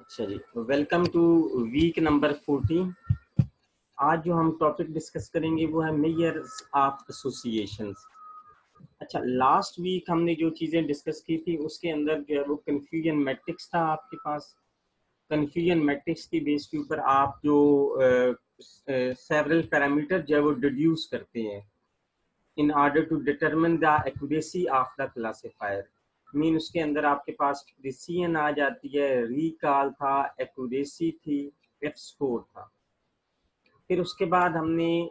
अच्छा जी welcome to week number 14 आज जो हम टॉपिक डिस्कस करेंगे वो है मेयर्स ऑफ़ एसोसिएशन अच्छा लास्ट वीक हमने जो चीज़ें डिस्कस की थी, उसके अंदर जो है वो कन्फ्यूज़न मैट्रिक्स था आपके पास। कन्फ्यूज़न मैट्रिक्स की बेस के ऊपर आप जो सेवरल पैरामीटर जो है वो डिड्यूस करते हैं in order to determine the accuracy of the classifier mean उसके अंदर आपके पास प्रिसियन आ जाती है, रिकॉल था, एक्यूरेसी थी एफ़ स्कोर था। फिर उसके बाद हमने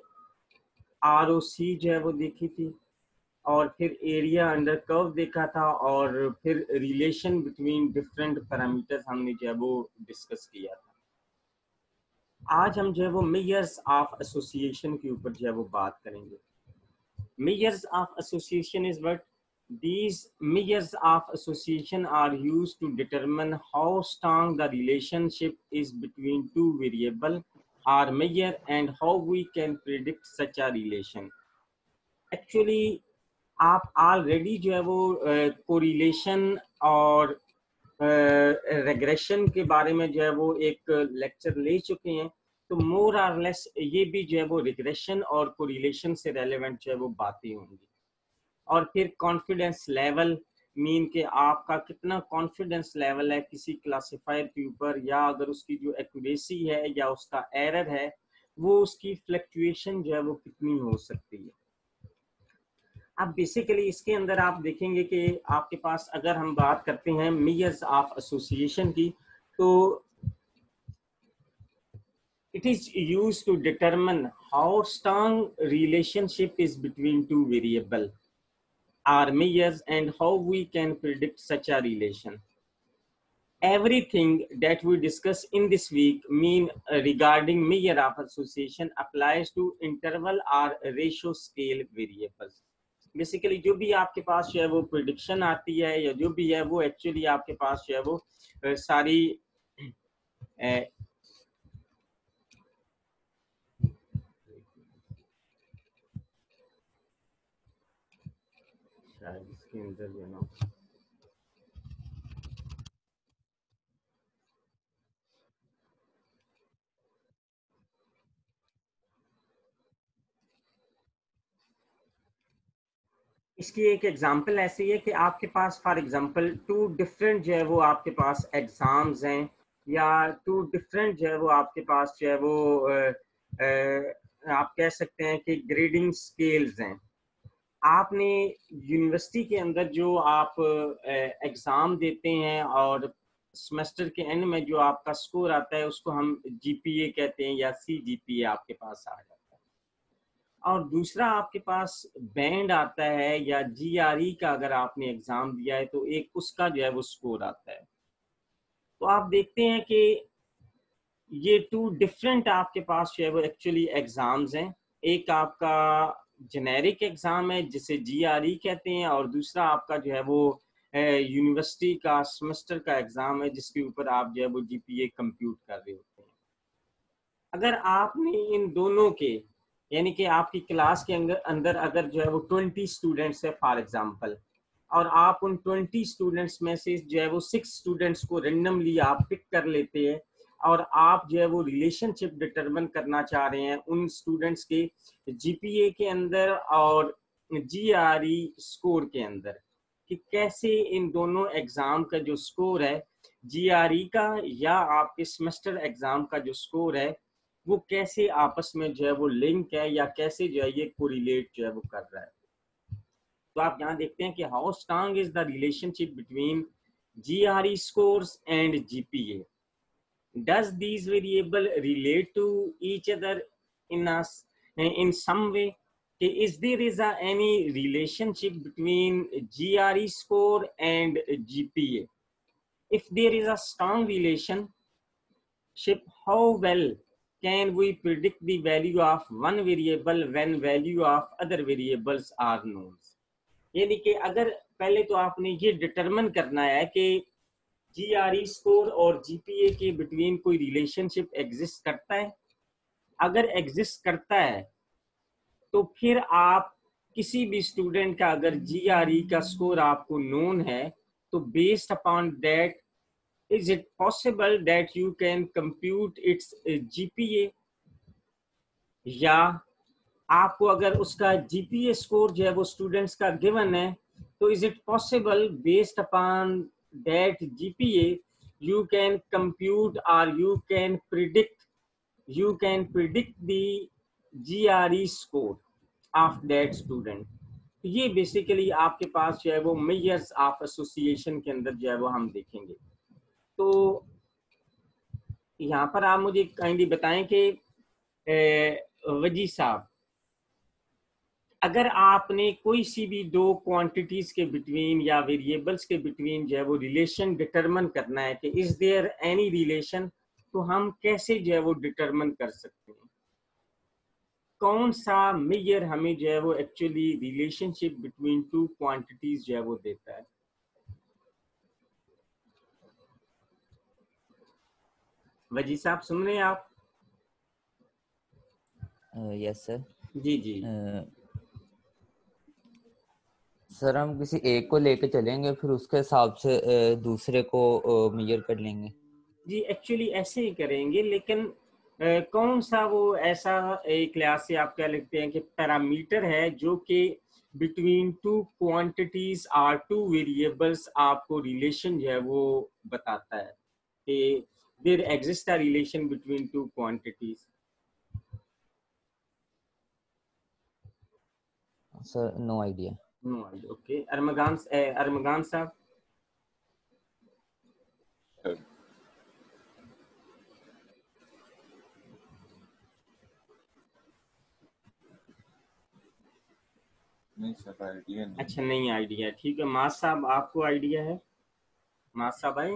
आर ओ सी जो है वो देखी थी और फिर एरिया अंडर कर्व देखा था और फिर रिलेशन बिटवीन डिफरेंट पैरामीटर्स हमने जो है वो डिस्कस किया था। आज हम जो है वो मेयर्स ऑफ़ एसोसिएशन के ऊपर जो है वो बात करेंगे। Measures of association is what these measures of association are used to determine how strong the relationship is between two variable are measure and how we can predict such a relation actually आप already जो है वो correlation uh, और regression uh, के बारे में जो है वो एक लेक्चर ले चुके हैं तो मोर आर लेस ये भी जो है वो रिग्रेशन और कोरिलेशन से रेलेवेंट जो है वो बातें होंगी और फिर कॉन्फिडेंस लेवल मीन के आपका कितना कॉन्फिडेंस लेवल है किसी क्लासिफायर के ऊपर या अगर उसकी जो एक्यूरेसी है या उसका एरर है, वो उसकी फ्लक्चुएशन जो है वो कितनी हो सकती है। अब बेसिकली इसके अंदर आप देखेंगे कि आपके पास अगर हम बात करते हैं मीयर्स ऑफ़ एसोसिएशन की तो it is used to determine how strong relationship is between two variable are measures and how we can predict such a relation everything that we discuss in this week mean uh, regarding measure of association applies to interval or ratio scale variables basically जो भी आपके पास जो है वो prediction आती है या जो भी है वो एक्चुअली आपके पास जो है वो सारी अंदर जो ना इसकी एक एग्जांपल ऐसी है कि आपके पास फॉर एग्जांपल टू डिफरेंट जो है वो आपके पास एग्ज़ाम्स हैं या टू डिफरेंट जो है वो आपके पास जो है वो आ, आ, आप कह सकते हैं कि ग्रेडिंग स्केल्स हैं। आपने यूनिवर्सिटी के अंदर जो आप एग्ज़ाम देते हैं और सेमेस्टर के एंड में जो आपका स्कोर आता है, उसको हम जीपीए कहते हैं या सी जीपीए आपके पास आ जाता है। और दूसरा आपके पास बैंड आता है या जीआरई का अगर आपने एग्ज़ाम दिया है तो एक उसका जो है वो स्कोर आता है। तो आप देखते हैं कि ये टू डिफरेंट आपके पास जो है वो एक्चुअली एग्ज़ाम्स हैं। एक आपका जेनेरिक एग्ज़ाम है, जिसे जीआरई e कहते हैं, और दूसरा आपका जो है वो यूनिवर्सिटी का सेमेस्टर का एग्ज़ाम है, जिसके ऊपर आप जो है वो जीपीए कंप्यूट कर रहे होते हैं। अगर आपने इन दोनों के, यानी कि आपकी क्लास के अंदर अंदर अगर जो है वो ट्वेंटी स्टूडेंट्स है फॉर एग्ज़ाम्पल और आप उन ट्वेंटी स्टूडेंट्स में से जो है वो सिक्स स्टूडेंट्स को रेंडमली आप पिक कर लेते हैं और आप जो है वो रिलेशनशिप डिटरमिन करना चाह रहे हैं उन स्टूडेंट्स के जीपीए के अंदर और जीआरई स्कोर के अंदर कि कैसे इन दोनों एग्ज़ाम का जो स्कोर है जीआरई का या आपके सेमेस्टर एग्ज़ाम का जो स्कोर है, वो कैसे आपस में जो है वो लिंक है या कैसे जो है ये कोरिलेट जो है वो कर रहा है। तो आप यहाँ देखते हैं कि how strong is the relationship between G R E score and GPA does these variable relate to each other in us in some way is there is a, any relationship between gre score and gpa if there is a strong relationship how well can we predict the value of one variable when value of other variables are known यानी कि अगर पहले तो आपने ये determine करना है कि जीआरई स्कोर और जीपीए के बिटवीन कोई रिलेशनशिप एग्जिस्ट करता है? अगर एग्जिस्ट करता है तो फिर आप किसी भी स्टूडेंट का अगर जीआरई का स्कोर आपको नोन है तो based upon that it possible that you can compute its uh, GPA या आपको अगर उसका जीपीए स्कोर जो है वो स्टूडेंट्स का गिवन है तो is it possible based upon that GPA you can compute or you can predict you can predict the GRE score of that student ये बेसिकली आपके पास जो है वो मेयर्स ऑफ़ एसोसिएशन के अंदर जो है वो हम देखेंगे तो यहाँ पर आप मुझे काइंडली बताएँ कि वजी साहब अगर आपने कोई सी भी दो क्वांटिटीज के बिटवीन या वेरिएबल्स के बिटवीन जो है वो रिलेशन डिटरमिन करना है कि इज़ देयर एनी रिलेशन तो हम कैसे जो है वो डिटरमिन कर सकते हैं? कौन सा मेयर हमें जो है वो actually relationship between two quantities जो है वो देता है? वजी साहब सुन रहे हैं आप? यस uh, सर yes, जी जी। सर हम किसी एक को लेके चलेंगे फिर उसके हिसाब से दूसरे को मेजर कर लेंगे जी एक्चुअली ऐसे ही करेंगे लेकिन कौन सा वो ऐसा एक क्लास से आप क्या लिखते हैं कि पैरामीटर है जो कि between two quantities or two variables आपको रिलेशन जो है वो बताता है कि exists a relation between two quantities? Sir, no idea. No idea. Okay. Armagan, uh, Armagan sir. नहीं सर आइडिया नहीं अच्छा नहीं आइडिया ठीक है मास साहब आपको आइडिया है मास साहब आए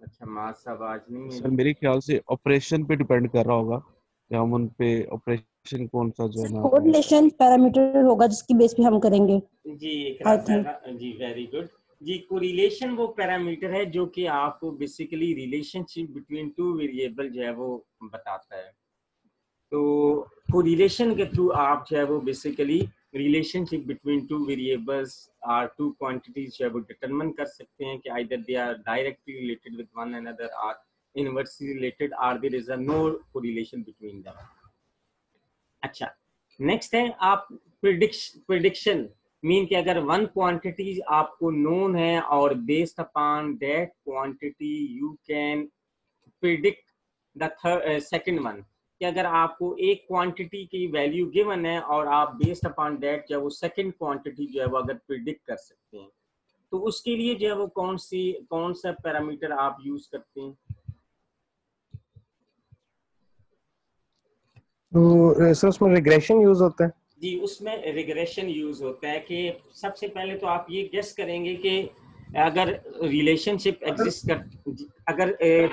अच्छा मास आवाज़ नहीं सर मेरे ख्याल से ऑपरेशन पे डिपेंड कर रहा होगा कि हम उन पे ऑपरेशन कौन सा जो है ना कोरिलेशन पैरामीटर होगा जिसकी बेस पे हम करेंगे। जी जी। वेरी गुड जी कोरिलेशन वो पैरामीटर है जो कि आपको basically relationship between two variable जो है वो बताता है। तो कोरिलेशन के थ्रू आप जो है वो basically relationship between two variables or two quantities जो है वो डिटरमिन कर सकते हैं कि either they are directly related with one another or inversely related or there is a no correlation between them अच्छा नेक्स्ट है आप प्रिडिक्शन मीन कि अगर वन क्वांटिटी आपको नोन है और based upon that quantity you can predict the second one कि अगर आपको एक क्वांटिटी की वैल्यू गिवन है और आप बेस्ड अपॉन डेट जो है वो सेकंड क्वांटिटी जो है वो अगर प्रिडिक्ट कर सकते हैं तो उसके लिए जो है वो कौन सी, कौन सा पैरामीटर आप यूज़ करते हैं? तो सर उसमें रिग्रेशन यूज़ होता है? जी उसमें रिग्रेशन यूज़ होता है कि सबसे पहले तो आप ये गेस करेंगे कि अगर रिलेशनशिप एग्जिस्ट कर अगर ए,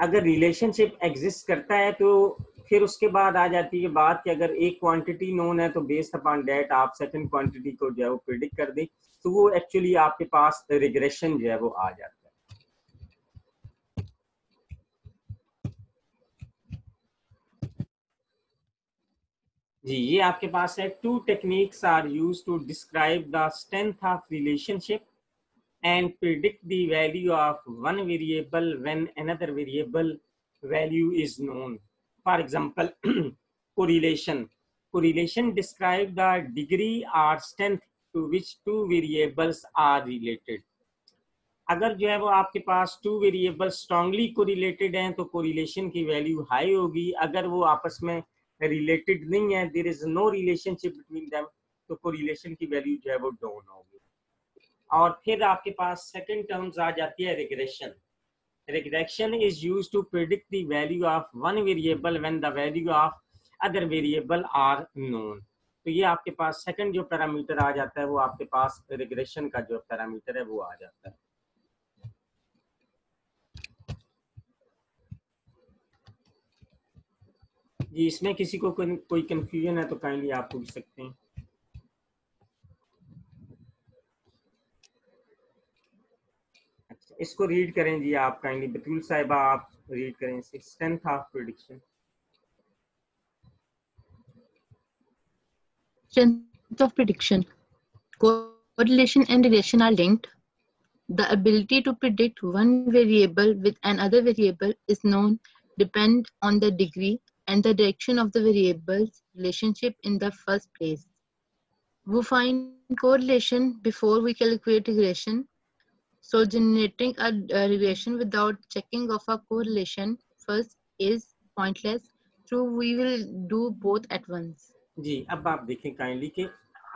अगर रिलेशनशिप एग्जिस्ट करता है तो फिर उसके बाद आ जाती है बात कि अगर एक क्वांटिटी नोन है तो बेस्ड अपॉन डेट आप सेकंड क्वांटिटी को जो है वो प्रिडिक्ट कर दें। तो वो एक्चुअली आपके पास रिग्रेशन जो है वो आ जाता है। जी, ये आपके पास है। Two techniques are use to describe the strength of relationship and predict the value of one variable when another variable value is known for example correlation correlation describe the degree or strength to which two variables are related अगर जो है वो आपके पास two variable strongly को हैं तो correlation की value high होगी। अगर वो आपस में रिलेटेड नहीं है there is no relationship between them तो कोरिलेशन की वैल्यू जो है वो डाउन होगी और फिर आपके पास सेकेंड टर्म्स आ जाती है regression regression is use to predict value of one variable when the value of other variable are known तो ये आपके पास सेकंड जो पैरामीटर आ जाता है, वो आपके पास रिग्रेशन का जो पैरामीटर है, वो आ जाता है। जी इसमें किसी को कोई कंफ्यूजन है तो काइंडली आप पूछ सकते हैं इसको रीड करें जी आप काइंडली बतूल साहिबा आप रीड करें strength of prediction Strength of prediction. Correlation and regression are linked. The ability to predict one variable with another variable is known depend on the degree and the direction of the variable's relationship in the first place. We find correlation before we calculate regression. So generating a, a regression without checking of a correlation first is pointless. So we will do both at once. जी अब आप देखें kindly कि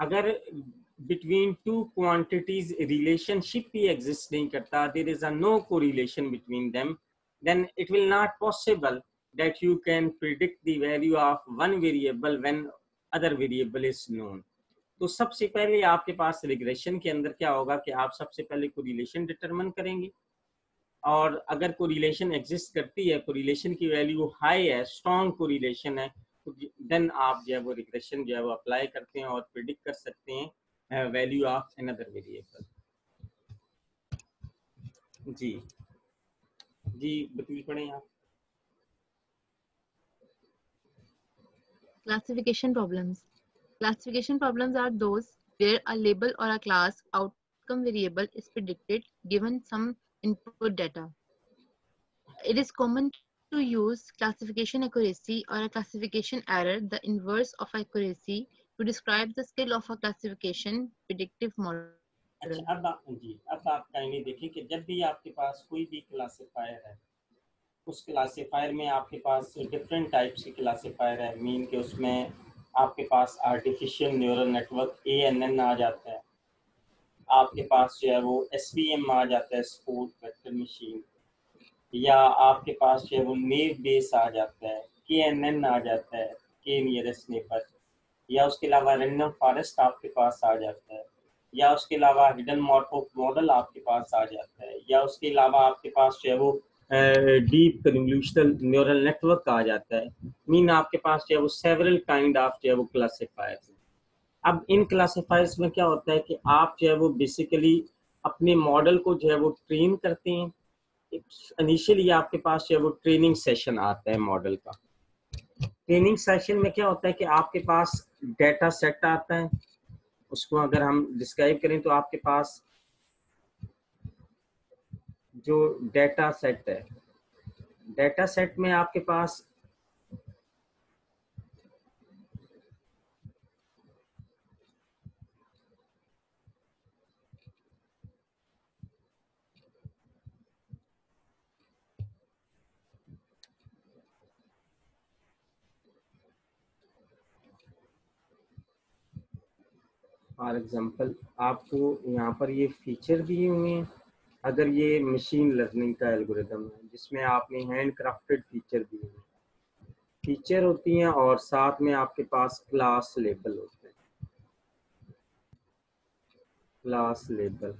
अगर between two quantities relationship ही exist नहीं करता there is a no correlation between them then it will not possible That you can predict the value of one variable when other variable is known. तो सबसे पहले आपके पास regression के अंदर क्या होगा कि आप सबसे पहले कोरिलेशन डिटरमिन करेंगे। और अगर कोरिलेशन एग्जिस्ट करती है कोरिलेशन की वैल्यू हाई है स्ट्रॉन्ग कोरिलेशन है तो देन आप जो है वो रिग्रेशन जो है वो अप्लाई करते हैं और प्रिडिक्ट कर सकते हैं वैल्यू ऑफ़ अनदर वेरिएबल जी। जी बतूल पढ़ें आप। Classification problems. Classification problems are those where a label or a class outcome variable is predicted given some input data. It is common to use classification accuracy or a classification error, the inverse of accuracy, to describe the skill of a classification predictive model. अच्छा अब आप जी अब आप kindly देखिए कि जब भी आपके पास कोई भी क्लासिफायर है उस क्लासीफायर में आपके पास डिफरेंट टाइप्स की क्लासीफायर है। मीन के उसमें आपके पास artificial neural network A N N आ जाता है। आपके पास जो है वो एस बी एम आ जाता है स्पोर्ट वेक्टर मशीन या आपके पास जो है वो नेव बेस आ जाता है के एन एन आ जाता है के नियरेस्ट नेबर या उसके अलावा रेंडम फॉरेस्ट आपके पास आ जाता है। या उसके अलावा हिडन मॉडल आपके पास आ जाता है। या उसके अलावा आपके पास जो है वो डीप कन्वल्यूशनल न्यूरल नेटवर्क आ जाता है। मीन आपके पास जो है वो सेवरल काइंड ऑफ़ जो है वो क्लासीफायर्स अब इन क्लासीफायर्स में क्या होता है कि आप जो है वो बेसिकली अपने मॉडल को जो है वो ट्रेन करते हैं। इनिशियली आपके पास जो है वो ट्रेनिंग सेशन आता है मॉडल का। ट्रेनिंग सेशन में क्या होता है कि आपके पास डेटा सेट आता है। उसको अगर हम डिस्क्राइब करें तो आपके पास जो डेटा सेट है। डेटा सेट में आपके पास फॉर एग्ज़ाम्पल आपको यहाँ पर ये फीचर दिए हुए हैं। अगर ये मशीन लर्निंग का एल्गोरिदम है, जिसमें आपने हैंड क्राफ्टेड फीचर दिए हैं। फीचर होती हैं और साथ में आपके पास क्लास लेबल होते हैं। क्लास लेबल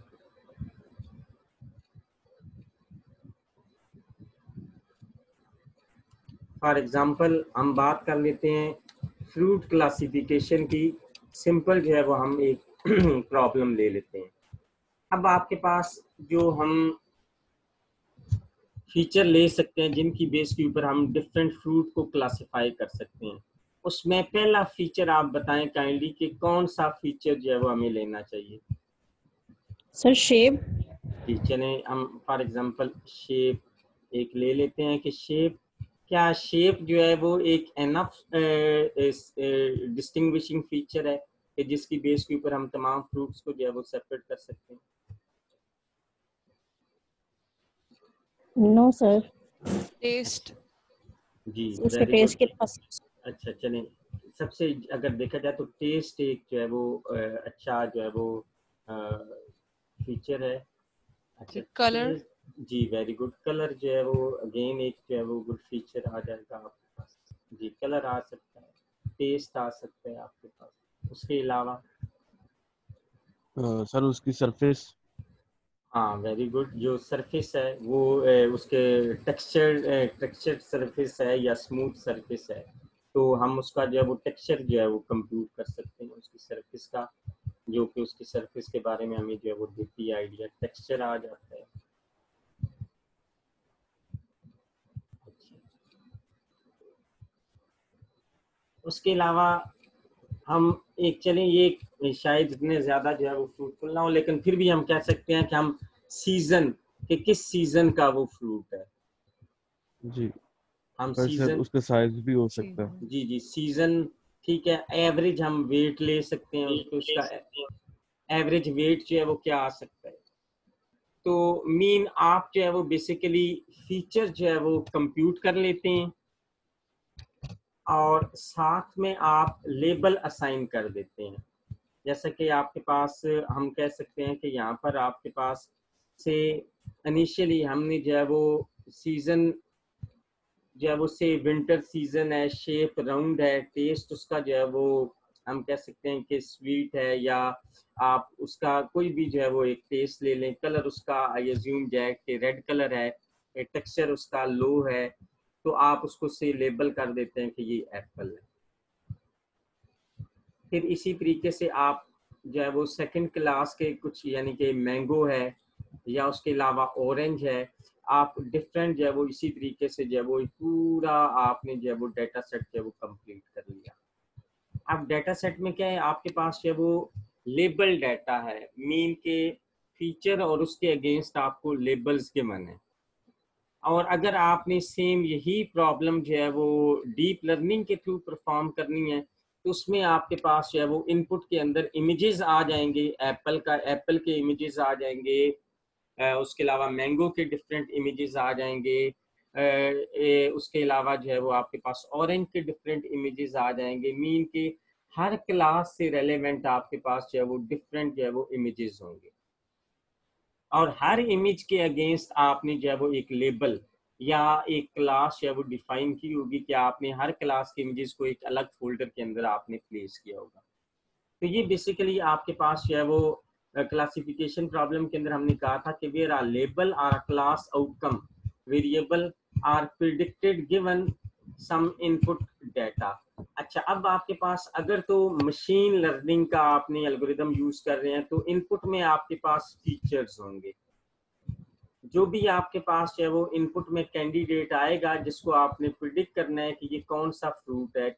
फॉर एग्जांपल हम बात कर लेते हैं फ्रूट क्लासिफिकेशन की। सिंपल जो है वो हम एक प्रॉब्लम ले लेते हैं। अब आपके पास जो हम फीचर ले सकते हैं जिनकी बेस के ऊपर हम डिफरेंट फ्रूट को क्लासिफाई कर सकते हैं। उसमें पहला फीचर आप बताएँ काइंडली कि कौन सा फीचर जो है वो हमें लेना चाहिए। सर शेप चलें हम फॉर एग्जांपल शेप एक ले लेते हैं कि शेप क्या शेप जो है वो एक एनफ डिस्टिंग्विशिंग फीचर है कि जिसकी बेस के ऊपर हम तमाम फ्रूट्स को जो है वो सेपरेट कर सकते हैं। नो सर टेस्ट जी उसके टेस्ट के पास अच्छा चलें सबसे अगर देखा जाए तो टेस्ट एक जो है वो अच्छा जो है वो फीचर है। अच्छा taste- जी वेरी गुड कलर जो है वो अगेन एक जो है वो गुड फीचर आ जाएगा आपके पास। जी कलर आ सकता है टेस्ट आ सकता है आपके पास। उसके अलावा? सर उसकी सरफेस हाँ वेरी गुड जो सरफेस है वो ए, उसके टेक्सचर टेक्सचर सरफेस है या स्मूथ सरफेस है तो हम उसका जो है वो टेक्सचर जो है वो कंप्यूट कर सकते हैं उसकी सरफेस का जो कि उसकी सरफेस के बारे में हमें जो है वो देती है आइडिया टेक्सचर आ जाता है। अच्छा। उसके अलावा हम एक चलें ये शायद इतने ज़्यादा जो है वो फ्रूटफुल ना हो लेकिन फिर भी हम कह सकते हैं कि हम सीज़न के किस सीज़न का वो फ्रूट है? जी। हम सीज़न उसका साइज़ भी हो सकता है। जी जी सीज़न ठीक है एवरेज हम वेट ले सकते हैं उसको उसका एवरेज वेट जो है वो क्या आ सकता है? तो मीन आप जो है वो बेसिकली फीचर जो है वो कंप्यूट कर लेते हैं। और साथ में आप लेबल असाइन कर देते हैं। जैसा कि आपके पास, हम कह सकते हैं कि यहाँ पर आपके पास से इनिशियली हमने जो है वो सीज़न जो है वो से विंटर सीज़न है शेप राउंड है टेस्ट उसका जो है वो हम कह सकते हैं कि स्वीट है या आप उसका कोई भी जो है वो एक टेस्ट ले लें। कलर उसका आई एज्यूम जो है कि रेड कलर है टेक्सचर उसका लो है। तो आप उसको से लेबल कर देते हैं कि ये एप्पल है। फिर इसी तरीके से आप जो है वो सेकंड क्लास के कुछ यानी कि मैंगो है या उसके अलावा ऑरेंज है, आप डिफरेंट जो है वो इसी तरीके से जो है वो पूरा आपने जो है वो डेटा सेट जो है वो कंप्लीट कर लिया। अब डेटा सेट में क्या है? आपके पास जो है वो लेबल डाटा है। मीन के फीचर और उसके अगेंस्ट आपको लेबल्स के मन है। और अगर आपने सेम यही प्रॉब्लम जो है वो डीप लर्निंग के थ्रू परफॉर्म करनी है तो उसमें आपके पास जो है वो इनपुट के अंदर इमेजेस आ जाएँगे एप्पल का एप्पल के इमेजेस आ जाएँगे उसके अलावा मैंगो के डिफरेंट इमेजेस आ जाएँगे उसके अलावा जो है वो आपके पास ऑरेंज के डिफरेंट इमेजेस आ जाएँगे मीन के हर क्लास से रेलेवेंट आपके पास जो है वो डिफरेंट जो है वो इमेजेस होंगे। और हर इमेज के अगेंस्ट आपने जो है वो एक लेबल या एक क्लास है वो डिफाइन की होगी कि आपने हर क्लास के इमेजेस को एक अलग फोल्डर के अंदर आपने प्लेस किया होगा। तो ये बेसिकली आपके पास जो है वो क्लासिफिकेशन प्रॉब्लम के अंदर हमने कहा था कि where are label or class outcome variable are predicted given some input data अच्छा अब आपके पास अगर तो मशीन लर्निंग का आपने एल्गोरिदम यूज़ कर रहे हैं तो इनपुट में आपके पास फीचर्स होंगे। जो भी आपके पास है, वो इनपुट में कैंडिडेट आएगा, जिसको आपने प्रिडिक्ट करना है कि ये कौन सा फ्रूट है।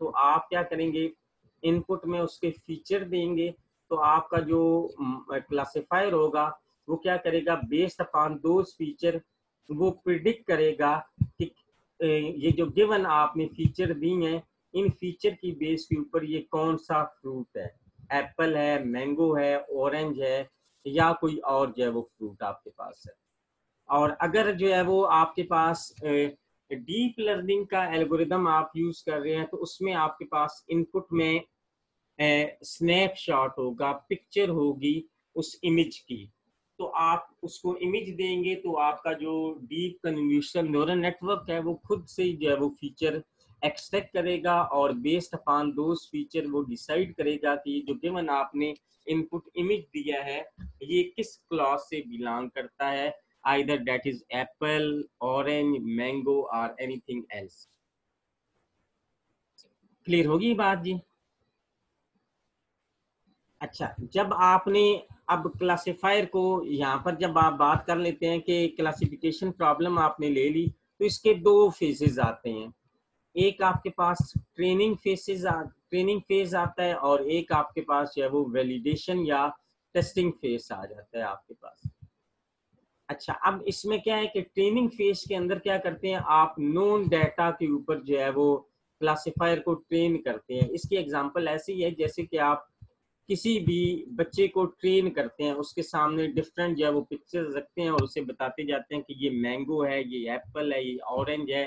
तो आप क्या करेंगे? इनपुट में उसके फीचर देंगे तो आपका जो क्लासिफायर होगा, वो क्या करेगा? बेस्ड अपॉन दो फीचर वो प्रिडिक्ट करेगा कि ये जो गिवन आपने फीचर दी हैं इन फीचर की बेस के ऊपर ये कौन सा फ्रूट है? एप्पल है मैंगो है ऑरेंज है, या कोई और जो है वो फ्रूट आपके पास है? और अगर जो है वो आपके पास डीप लर्निंग का एल्गोरिदम आप यूज़ कर रहे हैं तो उसमें आपके पास इनपुट में स्नैपशॉट होगा पिक्चर होगी उस इमेज की। तो आप उसको इमेज देंगे तो आपका जो डीप कन्वल्यूशन न्यूरल नेटवर्क है, वो खुद से जो है वो फीचर एक्सट्रैक्ट करेगा और बेस्ड अपॉन दोज फीचर वो डिसाइड करेगा कि जो गिवन आपने इनपुट इमेज दिया है, ये किस क्लास से बिलोंग करता है? Either that is apple orange mango और एनीथिंग एल्स क्लियर होगी बात जी? अच्छा जब आपने अब क्लासिफायर को यहाँ पर जब आप बात कर लेते हैं कि क्लासिफिकेशन प्रॉब्लम आपने ले ली तो इसके दो फेजेज आते हैं। एक आपके पास ट्रेनिंग फेसेस ट्रेनिंग फ़ेज़ आता है और एक आपके पास जो है वो वैलिडेशन या टेस्टिंग फ़ेज़ आ जाता है आपके पास। अच्छा अब इसमें क्या है कि ट्रेनिंग फ़ेज़ के अंदर क्या करते हैं? आप नोन डाटा के ऊपर जो है वो क्लासिफायर को ट्रेन करते हैं। इसकी एग्जांपल ऐसी है, जैसे कि आप किसी भी बच्चे को ट्रेन करते हैं, उसके सामने डिफरेंट जो है वो पिक्चर्स रखते हैं और उसे बताते जाते हैं कि ये मैंगो है, ये एप्पल है, ये ऑरेंज है।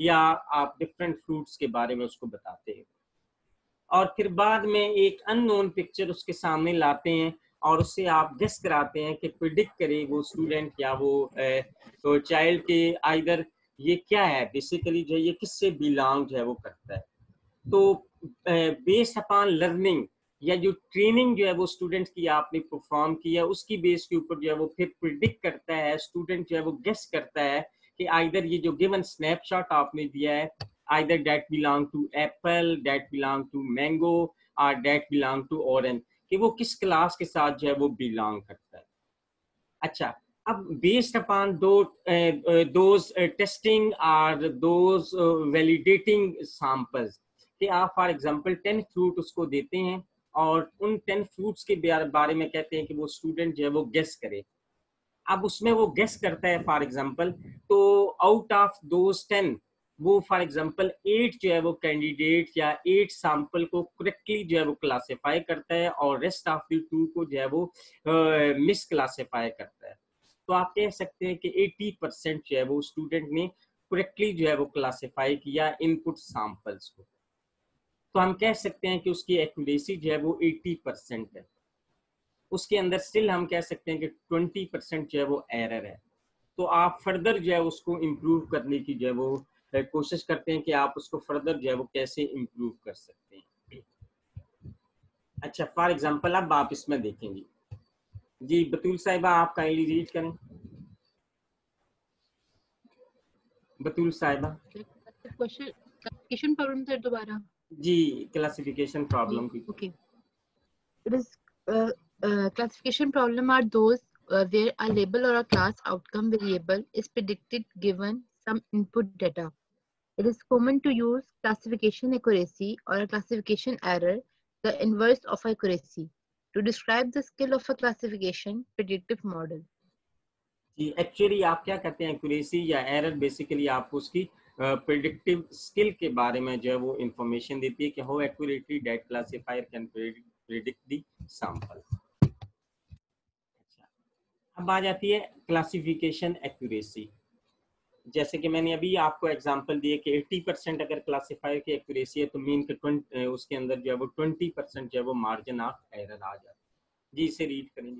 या आप डिफरेंट फ्रूट्स के बारे में उसको बताते हैं। और फिर बाद में एक अननोन पिक्चर उसके सामने लाते हैं और उससे आप गेस कराते हैं कि प्रिडिक्ट करे वो स्टूडेंट या वो तो चाइल्ड के आइदर ये क्या है? बेसिकली जो है ये किससे बिलोंग जो है वो करता है। तो बेस्ड अपॉन लर्निंग या जो ट्रेनिंग जो है वो स्टूडेंट की आपने परफॉर्म किया उसकी बेस के ऊपर जो है वो फिर प्रिडिक्ट करता है स्टूडेंट जो है वो गेस करता है कि आइदर ये जो गिवन स्नैपशॉट आपने दिया है either that belong to apple that belong to mango और डेट बिलोंग टू ऑरेंज कि वो किस क्लास के साथ जो है वो बिलोंग करता है। अच्छा अब बेस्ड अपॉन दो दोज टेस्टिंग और दोज वैलिडेटिंग सैंपल्स कि आप फॉर एग्जांपल टेन फ्रूट उसको देते हैं, और उन टेन फ्रूट्स के बारे में कहते हैं कि वो स्टूडेंट जो है वो गेस करे। अब उसमें वो गेस करता है फॉर एग्ज़ाम्पल तो आउट ऑफ़ दोज टेन वो फॉर एग्ज़ाम्पल एट जो है वो कैंडिडेट या एट सैंपल को करेक्टली जो है वो क्लासिफाई करता है और रेस्ट ऑफ़ द टू को जो है वो मिस uh, क्लासीफाई करता है। तो आप कह सकते हैं कि 80 परसेंट जो है वो स्टूडेंट ने करेक्टली जो है वो क्लासीफाई किया इनपुट सैंपल्स को। तो हम कह सकते हैं कि उसकी एक्यूरेसी जो है वो 80 परसेंट है। उसके अंदर स्टिल हम कह सकते हैं कि 20 परसेंट जो है वो एरर है। तो आप फर्दर जो है उसको इम्प्रूव करने की जो है वो कोशिश करते हैं कि आप उसको फर्दर जो है वो कैसे इम्प्रूव कर सकते हैं। अच्छा फॉर एग्ज़ाम्पल अब आप इसमें देखेंगे। जी बतूल साहिबा आप काइंडली रीड करें। बतूल साहिबा। क्वेश्चन प्रॉब्लम दोबारा। जी क्लासिफिकेशन प्रॉब्लम की। Okay. It is uh, uh, classification problem are those uh, where a label or a class outcome variable is predicted given some input data it is common to use classification accuracy or a classification error the inverse of accuracy to describe the skill of a classification predictive model जी actually आप क्या कहते हैं accuracy या error basically आपको उसकी predictive skill के बारे में जो है वो इंफॉर्मेशन देती है कि how accurately that classifier can predict the sample अब आ जाती है क्लासिफिकेशन एक्यूरेसी जैसे कि मैंने अभी आपको एग्जांपल दिए कि 80 परसेंट अगर क्लासिफायर की एक्यूरेसी है तो मीन के उसके अंदर जो है वो 20 परसेंट जो है वो मार्जिन ऑफ़ एरर आ जाता है। जी इसे रीड करें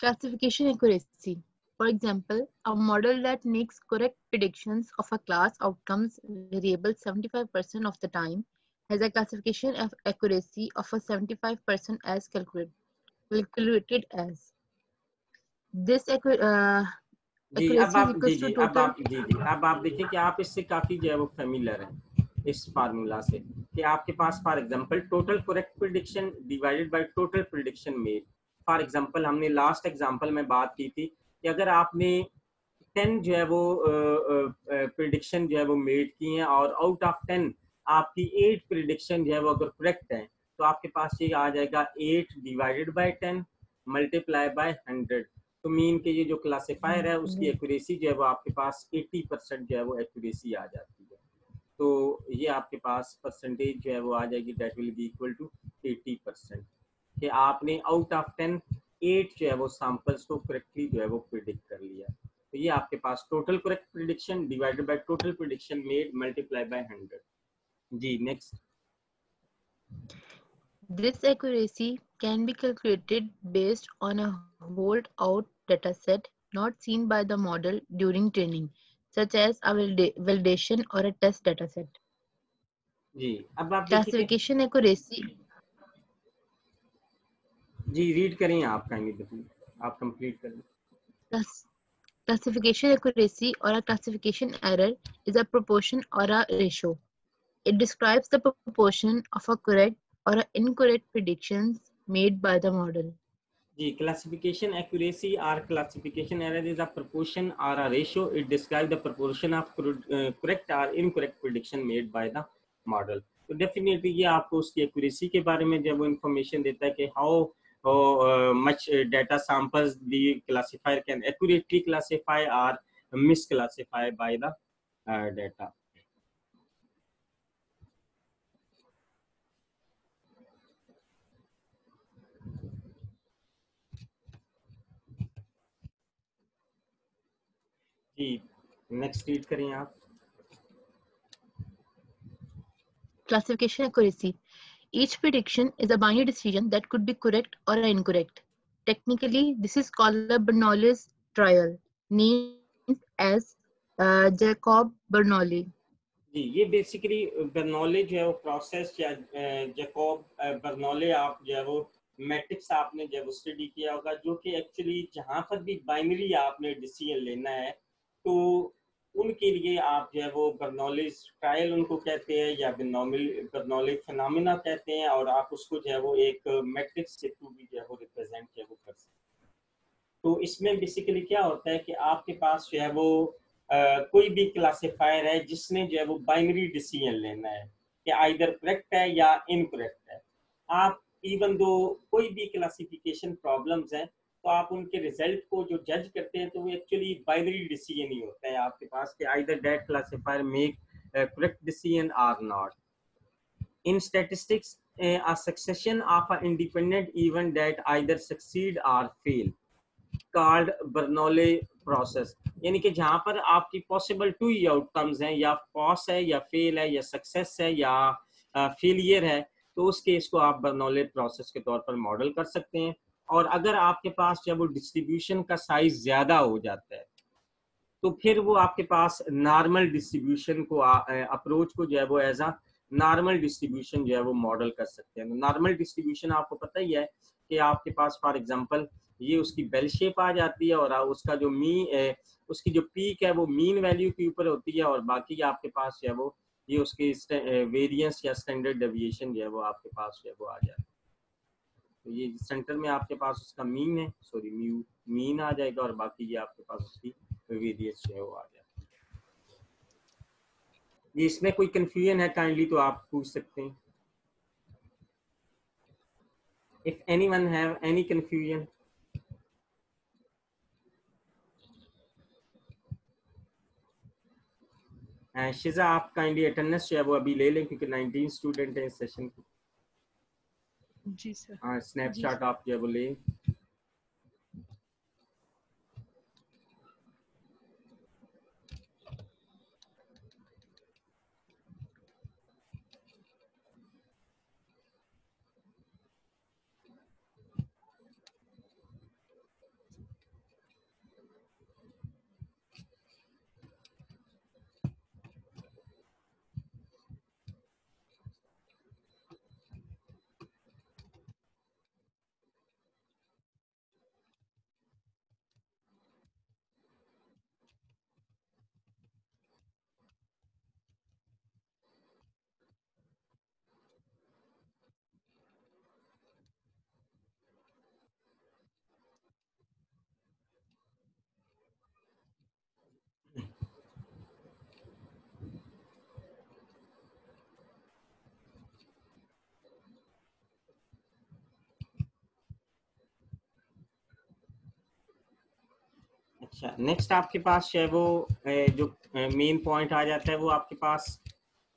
classification accuracy For example, a model that makes correct predictions of a class outcomes variable 75% of the time has a classification of accuracy of a 75% as calculated, calculated as. This uh, जी अब आप अब आप जी जी अब आप देखिए कि आप इससे काफ़ी जो है वो फेमिलर हैं इस फार्मूला से कि आपके पास for example total correct prediction divided by total prediction made for example हमने लास्ट एग्ज़ाम्पल में बात की थी कि अगर आपने टेन जो है वो प्रिडिक्शन जो है वो मेड की हैं और आउट ऑफ़ टेन आपकी एट प्रिडिक्शन जो है वो अगर करेक्ट है तो आपके पास ये आ जाएगा eight divided by ten multiply by hundred तो मीन के ये जो क्लासिफायर है, उसकी एक्यूरेसी जो है वो आपके पास 80 परसेंट जो है वो एक्यूरेसी आ जाती है। तो ये आपके पास परसेंटेज जो है वो आ जाएगी that will be equal to 80 percent कि आपने आउट ऑफ़ टेन एट जो है वो सैंपल्स को करेक्टली जो है वो प्रिडिक्ट कर लिया। तो ये आपके पास total correct prediction divided by total prediction made multiply by 100 ji next This accuracy can be calculated based on a hold out data set not seen by the model during training, such as a validation or a test data set. जी अब आप Classification accuracy जी read करें आप kindly बताइए आप complete करें classification accuracy or a classification error is a proportion or a ratio it describes the proportion of a correct or a incorrect predictions made by the model जी classification accuracy or classification error is a proportion or a ratio it describes the proportion of correct or incorrect prediction made by the model तो definitely ये आपको उसकी accuracy के बारे में जब वो इंफॉर्मेशन देता है कि how uh, much uh, data samples the classifier can accurately classify or misclassify by the next read करें आप classification accuracy Each prediction is a binary decision that could be correct or incorrect. Technically, this is called a Bernoulli's trial, named as uh, Jacob Bernoulli. जी ये basically बर्नौले जो है वो process या Jakob बर्नौले आप जो है वो मैट्रिक्स आपने जब वो स्टडी किया होगा जो कि एक्चुअली जहाँ पर भी बाइनरी आपने डिसीज़न लेना है तो उनके लिए आप जो है वो बर्नौलिस ट्रायल उनको कहते हैं या बर्नौलिक फिनमिना कहते हैं और आप उसको जो है वो एक मैट्रिक्स के थ्रू भी जो है वो रिप्रेजेंट जो है वो कर सकते हैं। तो इसमें बेसिकली क्या होता है कि आपके पास जो है वो आ, कोई भी क्लासिफायर है जिसने जो है वो बाइनरी डिसीज़न लेना है कि आइदर करेक्ट है या इनकरेक्ट है। आप इवन दो कोई भी क्लासिफिकेशन प्रॉब्लम्स हैं आप उनके रिज़ल्ट को जो जज करते हैं तो वो एक्चुअली बाइनरी डिसीज़न ही होता है। आपके पास कि either that classifier make correct decision or not in statistics a succession of an independent event that either succeed or fail, called Bernoulli process. यानी कि जहाँ पर आपकी पॉसिबल टू ही आउटकम्स हैं, या पॉस है, या फेल है, या सक्सेस है, या फेलियर है तो उस केस को आप बर्नौले प्रोसेस के तौर पर मॉडल कर सकते हैं। और अगर आपके पास जब वो डिस्ट्रीब्यूशन का साइज़ ज़्यादा हो जाता है तो फिर वो आपके पास नॉर्मल डिस्ट्रीब्यूशन को अप्रोच को जो है वो एज अ नॉर्मल डिस्ट्रीब्यूशन जो है वो मॉडल कर सकते हैं। नॉर्मल डिस्ट्रीब्यूशन आपको पता ही है कि आपके पास फॉर एग्जांपल ये उसकी बेल शेप आ जाती है और उसका जो मी उसकी जो पीक है वो मीन वैल्यू के ऊपर होती है और बाकी आपके पास जो है वो ये उसकी वेरिएंस या स्टैंडर्ड डेविएशन जो है वो आपके पास जो है वो आ जाता है। तो ये सेंटर में आपके पास उसका मीन है सॉरी म्यू मीन आ जाएगा और बाकी ये आपके पास उसकी वेरियंस जो है वो आ जाएगा। ये इसमें कोई कंफ्यूजन है काइंडली तो आप पूछ सकते हैं। If anyone have any confusion Shiza आप काइंडली अटेंडेंस जो है वो अभी ले लें क्योंकि 19 स्टूडेंट हैं इस सेशन के जी सर। हाँ स्नैपचैट आप क्या है अच्छा नेक्स्ट आपके पास है वो जो मेन पॉइंट आ जाता है वो आपके पास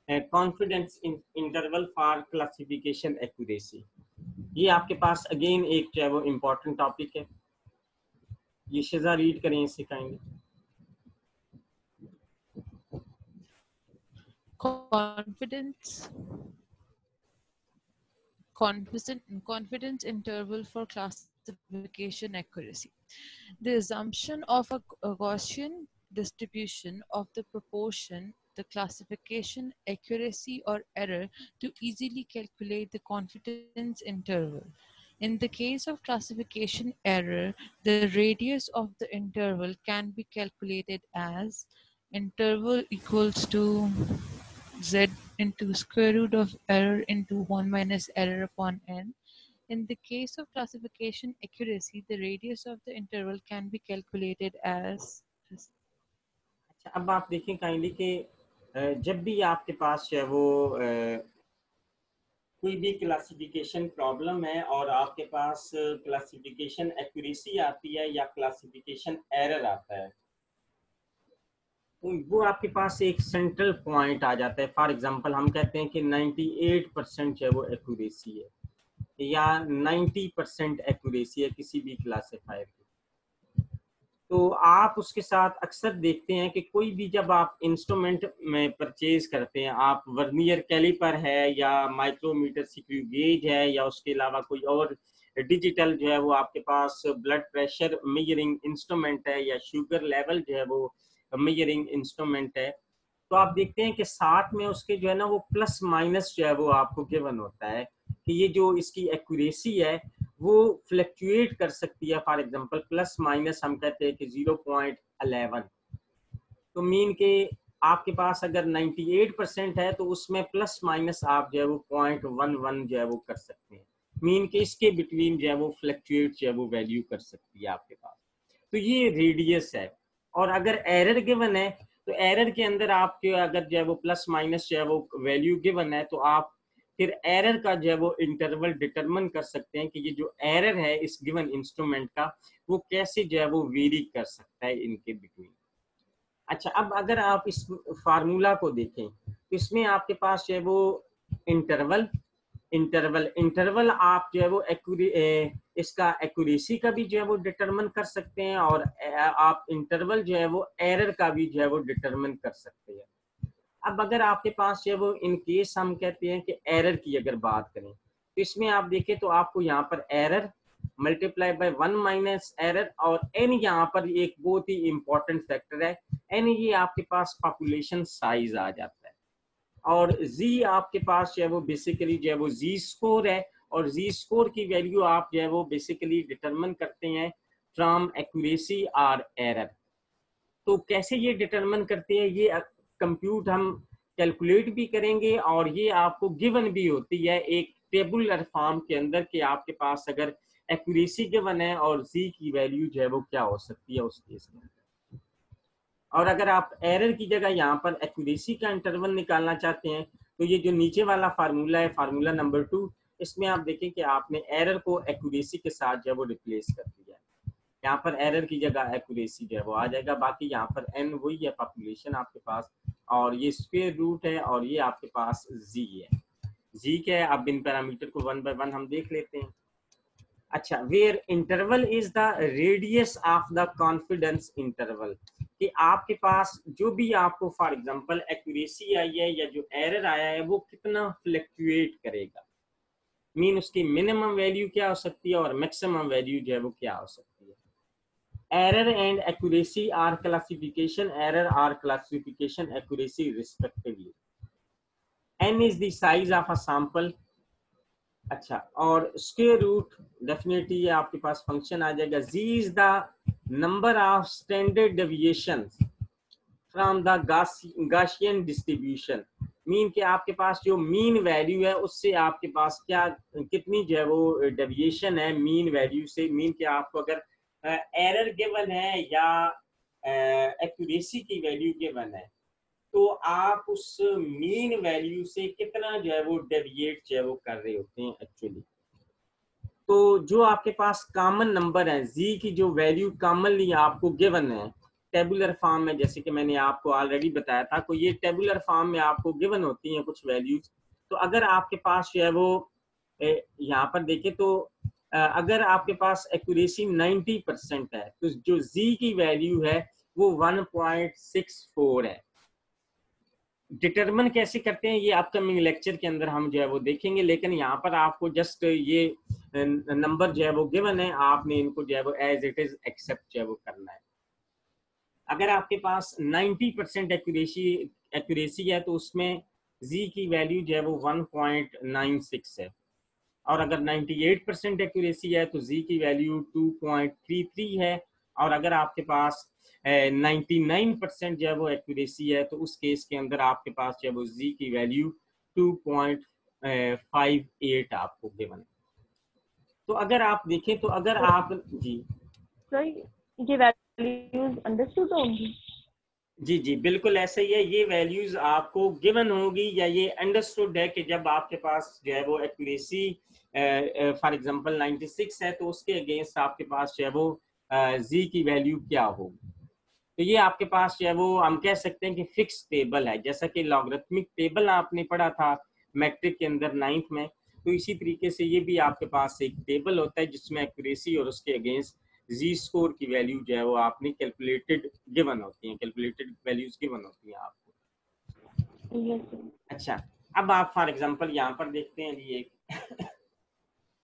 confidence interval for classification accuracy ये आपके पास अगेन एक जो है वो इम्पोर्टेंट टॉपिक है। ये शिजा रीड करें kindly confidence confidence confidence interval for classification accuracy. The assumption of a, Gaussian distribution of the proportion, the classification accuracy or error to easily calculate the confidence interval. In the case of classification error, the radius of the interval can be calculated as interval equals to z into square root of error into 1 minus error upon n in the case of classification accuracy, the radius of the interval can be calculated as. अच्छा अब आप देखें kindly कि जब भी आपके पास है वो कोई भी क्लासिफिकेशन प्रॉब्लम है और आपके पास क्लासिफिकेशन एक्यूरेसी आती है या क्लासिफिकेशन एरर आता है तो वो आपके पास एक सेंट्रल पॉइंट आ जाता है फॉर एग्जांपल हम कहते हैं कि 98 परसेंट जो है वो एक्यूरेसी है या 90 परसेंट एक्यूरेसी है किसी भी क्लासिफायर की। तो आप उसके साथ अक्सर देखते हैं कि कोई भी जब आप इंस्ट्रूमेंट में परचेज करते हैं, आप वर्नियर कैलिपर है या माइक्रोमीटर सिक्यू गेज है या उसके अलावा कोई और डिजिटल जो है वो आपके पास ब्लड प्रेशर मेजरिंग इंस्ट्रूमेंट है या शुगर लेवल जो है वो मेजरिंग इंस्ट्रूमेंट है तो आप देखते हैं कि साथ में उसके जो है ना वो प्लस माइनस जो है वो आपको गिवन होता है। कि ये जो इसकी एक्यूरेसी है, वो फ्लक्चुएट कर सकती है। फॉर एग्जांपल प्लस माइनस हम कहते हैं कि ज़ीरो पॉइंट अलेवन तो मीन के आपके पास अगर 98 परसेंट है तो उसमें प्लस माइनस आप जो है वो पॉइंट वन वन जो है वो कर सकते हैं। मीन के इसके बिटवीन जो है वो फ्लक्चुएट जो है वो वैल्यू कर सकती है आपके पास। तो ये रेडियस है। और अगर एरर गिवन है तो एरर के अंदर आपके अगर जो है वो प्लस माइनस जो है वो वैल्यू गिवन है तो आप फिर एरर का जो है वो इंटरवल डिटरमिन कर सकते हैं कि ये जो एरर है इस गिवन इंस्ट्रूमेंट का, वो कैसे जो है वो वेरी कर सकता है इनके बिटवीन अच्छा अब अगर आप इस फार्मूला को देखें तो इसमें आपके पास जो है वो इंटरवल इंटरवल इंटरवल आप जो है वो एक्यूरे इसका एक्यूरेसी का भी जो है वो डिटरमिन कर सकते हैं और आप इंटरवल जो है वो एरर का भी जो है वो डिटरमिन कर सकते हैं। अब अगर आपके पास जो है वो इन केस हम कहते हैं कि एरर की अगर बात करें तो इसमें आप देखें तो आपको यहाँ पर error multiply by one minus error और एन यहाँ पर एक बहुत ही इंपॉर्टेंट फैक्टर है एन ये आपके पास पॉपुलेशन साइज़ आ जाता है। और जी आपके पास जो है वो बेसिकली जो है वो जी स्कोर है और जी स्कोर की वैल्यू आप जो है वो बेसिकली डिटरमिन करते हैं फ्रॉम एक्यूरेसी आर एरर तो कैसे ये डिटरमिन करते हैं? ये कंप्यूट हम कैलकुलेट भी करेंगे और ये आपको गिवन भी होती है एक टेबुलर फॉर्म के अंदर कि आपके पास अगर एक्यूरेसी गिवन है और जी की वैल्यू जो है वो क्या हो सकती है उस केस में। और अगर आप एरर की जगह यहाँ पर एक्यूरेसी का इंटरवल निकालना चाहते हैं तो ये जो नीचे वाला फार्मूला है फार्मूला नंबर टू इसमें आप देखें कि आपने एरर को एक्यूरेसी के साथ जो है वो रिप्लेस कर दिया यहाँ पर एरर की जगह एक्यूरेसी जो है वो आ जाएगा। बाकी यहाँ पर एन वही है पॉपुलेशन आपके पास और ये स्क्वेयर रूट है और ये आपके पास जी है। जी क्या है? अब इन पैरामीटर को वन बाय वन हम देख लेते हैं। अच्छा where interval is the radius of the confidence interval कि आपके पास जो भी आपको फॉर एग्जांपल एक्यूरेसी आई है या जो एरर आया है वो कितना फ्लक्चुएट करेगा। मीन उसकी मिनिमम वैल्यू क्या हो सकती है और मैक्सिमम वैल्यू जो है वो क्या हो सकती है? Error and accuracy or classification error or classification accuracy respectively N is the size of a sample अच्छा और स्क्वेयर रूट डेफिनेटली ये आपके पास फ़ंक्शन आ जाएगा. Z is the number of standard deviation from the Gaussian distribution mean के आपके पास जो मीन वैल्यू है, उससे आपके पास क्या, कितनी जो है वो डेविएशन है मीन वैल्यू से. मीन के आपको अगर एरर गिवन है या एक्यूरेसी की वैल्यू गिवन है तो आप उस मीन वैल्यू से कितना जो है वो डेविएट जो है वो कर रहे होते हैं एक्चुअली तो जो आपके पास कॉमन नंबर है जी की जो वैल्यू कॉमनली आपको गिवन है टेबुलर फॉर्म में, जैसे कि मैंने आपको ऑलरेडी बताया था को ये टेबुलर फॉर्म में आपको गिवन होती हैं कुछ वैल्यूज़ तो अगर आपके पास जो है वो यहाँ पर देखे तो अगर आपके पास एक्यूरेसी 90 परसेंट है तो जो जी की वैल्यू है, वो 1.64 है। डिटरमिन कैसे करते हैं, ये अपकमिंग लेक्चर के अंदर हम जो है वो देखेंगे, लेकिन यहाँ पर आपको जस्ट ये नंबर जो है वो गिवन है, आपने इनको जो है वो एज इट इज़ एक्सेप्ट जो है वो करना है। अगर आपके पास 90 परसेंट एक्यूरेसी एक्यूरेसी है तो उसमें जी की वैल्यू जो है वो 1.96 है। और अगर 98 परसेंट एक्यूरेसी है तो जी की वैल्यू 2.33 है। और अगर आपके पास नाइन्टी नाइन परसेंट जो है वो एक्यूरेसी है तो उस केस के अंदर आपके पास जो है वो जी की value two point five eight आपको गिवन है। तो अगर आप देखें तो अगर तो, आप जी। सर ये वैल्यूज़ अंडरस्टूड होंगी? जी जी बिल्कुल ऐसे ही है। ये वैल्यूज़ आपको गिवन होगी या ये अंडरस्टूड है कि जब आपके पास जो है वो एक्यूरेसी फॉर एग्जांपल 96 है तो उसके अगेंस्ट आपके पास जो है वो जी की वैल्यू क्या होगी तो ये आपके पास जो है वो हम कह सकते हैं कि फिक्स टेबल है। जैसा कि लॉगरिथमिक टेबल आपने पढ़ा था मैट्रिक के अंदर नाइन्थ में तो इसी तरीके से ये भी आपके पास एक टेबल होता है जिसमें एक्यूरेसी और उसके अगेंस्ट जी स्कोर की वैल्यू जो है वो आपने कैलकुलेटेड गिवन होती है कैलकुलेटेड वैल्यूज़ गिवन होती है आपको। अच्छा अब आप फॉर एग्जांपल यहाँ पर देखते हैं जी एक